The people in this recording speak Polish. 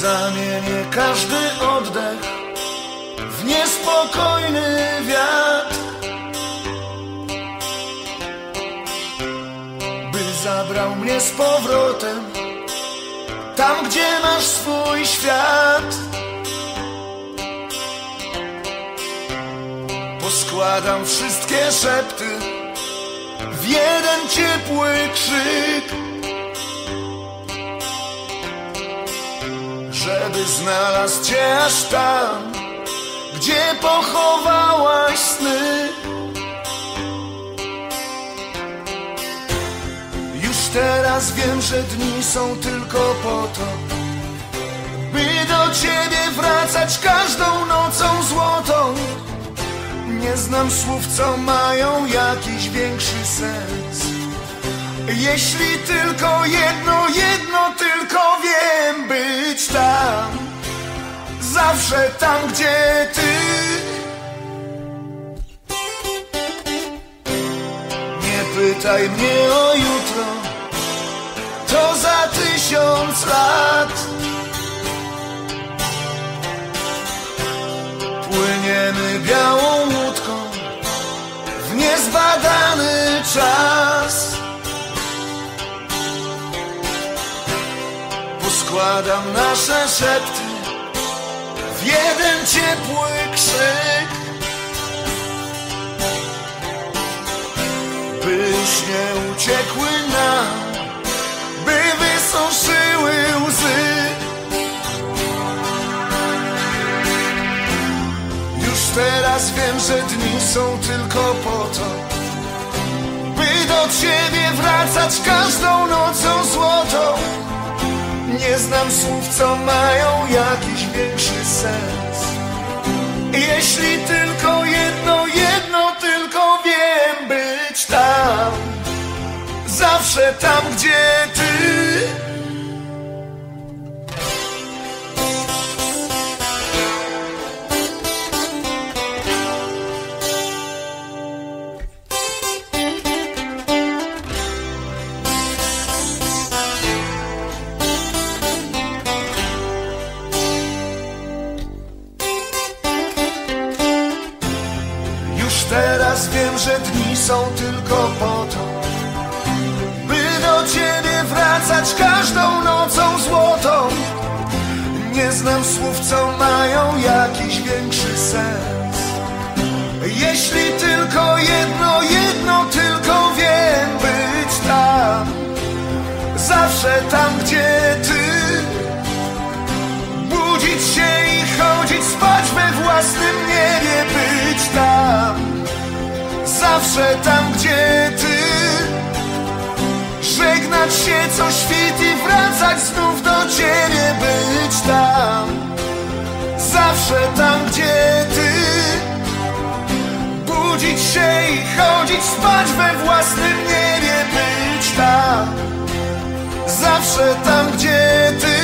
Zamienię każdy oddech w niespokojny wiatr. By zabrał mnie z powrotem Tam, gdzie masz swój świat. Poskładam wszystkie szepty W jeden ciepły krzyk Żeby znalazł cię aż tam Gdzie pochowałaś sny. Już teraz wiem, że dni są tylko po to By do ciebie wracać każdą nocą złotą. Nie znam słów, co mają jakiś większy sens Jeśli tylko jedno, jedno tylko wiem Być tam. Zawsze tam, gdzie ty. Nie pytaj mnie o jutro. To za tysiąc lat. Płyniemy białą łódką W niezbadany czas Poskładam nasze szepty W jeden ciepły krzyk. Byś nie uciekły nam By wysuszyły łzy. Już teraz wiem, że dni są tylko po to By do ciebie wracać każdą nocą złotą Nie znam słów, co mają jakiś większy sens. Jeśli tylko jedno, jedno tylko wiem Być tam. Zawsze tam, gdzie ty teraz wiem, że dni są tylko po to By do ciebie wracać każdą nocą złotą. Nie znam słów, co mają jakiś większy sens. Jeśli tylko jedno, jedno tylko wiem Być tam, zawsze tam, gdzie ty. Budzić się i chodzić spać we własnym niebie Być tam, zawsze tam gdzie ty. Żegnać się co świt i wracać znów do ciebie Być tam, zawsze tam gdzie ty. Budzić się i chodzić spać we własnym niebie Być tam, zawsze tam gdzie ty.